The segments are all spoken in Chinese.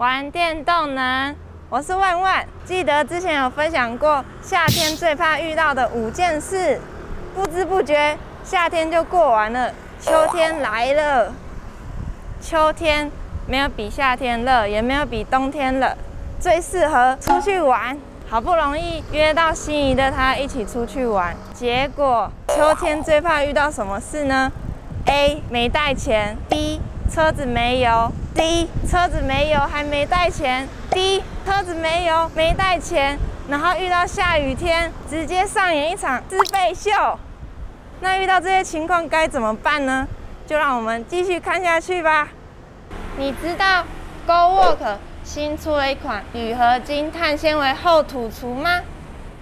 玩电动能，我是万万。记得之前有分享过夏天最怕遇到的五件事，不知不觉夏天就过完了，秋天来了。秋天没有比夏天热，也没有比冬天冷，最适合出去玩。好不容易约到心仪的他一起出去玩，结果秋天最怕遇到什么事呢？A 没带钱，B 车子没油，D 车子没油还没带钱，D 车子没油没带钱，然后遇到下雨天，直接上演一场自备秀。那遇到这些情况该怎么办呢？就让我们继续看下去吧。你知道 Go Work 新出了一款铝合金碳纤维厚土厨吗？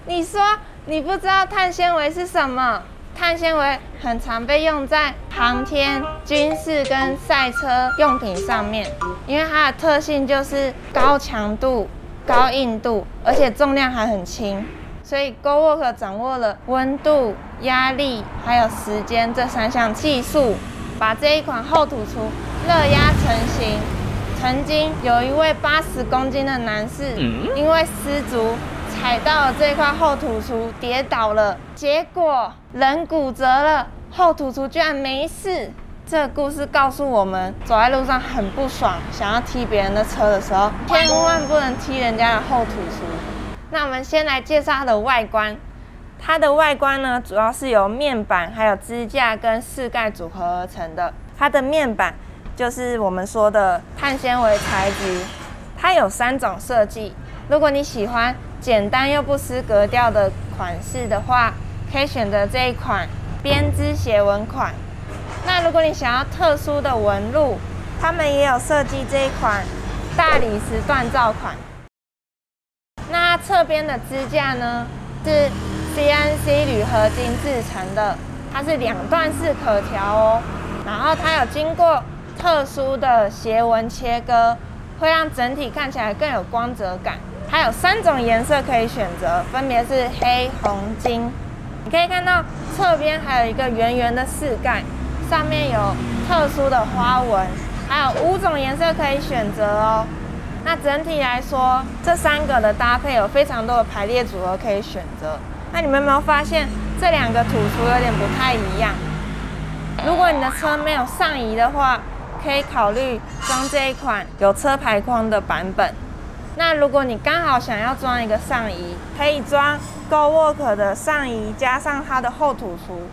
你说你不知道碳纤维是什么？碳纤维很常被用在航天、军事跟赛车用品上面，因为它的特性就是高强度、高硬度，而且重量还很轻。所以 GoWork 掌握了温度、压力还有时间这三项技术，把这一款厚土厨热压成型。曾经有一位八十公斤的男士，因为失足。踩到了这块厚土厨，跌倒了，结果人骨折了，厚土厨居然没事。这个故事告诉我们，走在路上很不爽，想要踢别人的车的时候，千万不能踢人家的厚土厨。那我们先来介绍它的外观，它的外观呢，主要是由面板、还有支架跟饰盖组合而成的。它的面板就是我们说的碳纤维材质，它有三种设计。如果你喜欢。简单又不失格调的款式的话，可以选择这一款编织斜纹款。那如果你想要特殊的纹路，他们也有设计这一款大理石锻造款。那侧边的支架呢，是 CNC 铝合金制成的，它是两段式可调哦。然后它有经过特殊的斜纹切割，会让整体看起来更有光泽感。还有三种颜色可以选择，分别是黑、红、金。你可以看到侧边还有一个圆圆的饰盖，上面有特殊的花纹，还有五种颜色可以选择哦。那整体来说，这三个的搭配有非常多的排列组合可以选择。那你们有没有发现这两个土厨有点不太一样？如果你的车没有上移的话，可以考虑装这一款有车牌框的版本。那如果你刚好想要装一个上衣，可以装 GoWork 的上衣，加上它的厚土厨。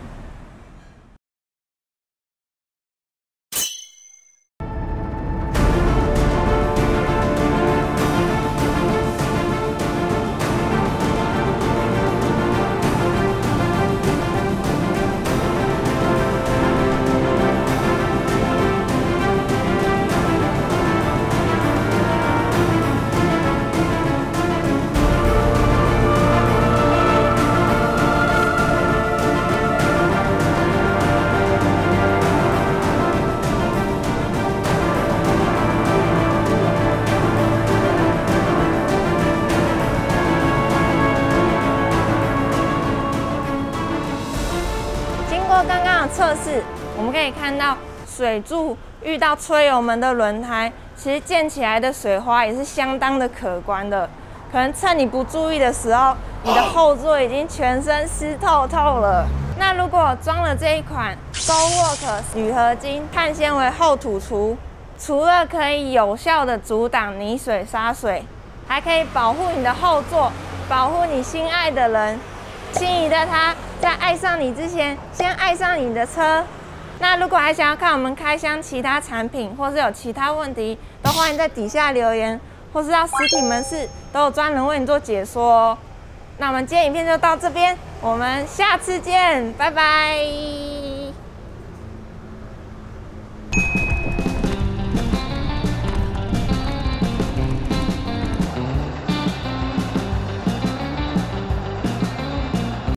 我们可以看到，水柱遇到吹油门的轮胎，其实溅起来的水花也是相当的可观的。可能趁你不注意的时候，你的后座已经全身湿透透了。那如果装了这一款 GoWork 铝合金碳纤维厚土除，除了可以有效的阻挡泥水沙水，还可以保护你的后座，保护你心爱的人。心仪的他在爱上你之前，先爱上你的车。那如果还想要看我们开箱其他产品，或是有其他问题，都欢迎在底下留言，或是到实体门市都有专人为你做解说哦。那我们今天影片就到这边，我们下次见，拜拜。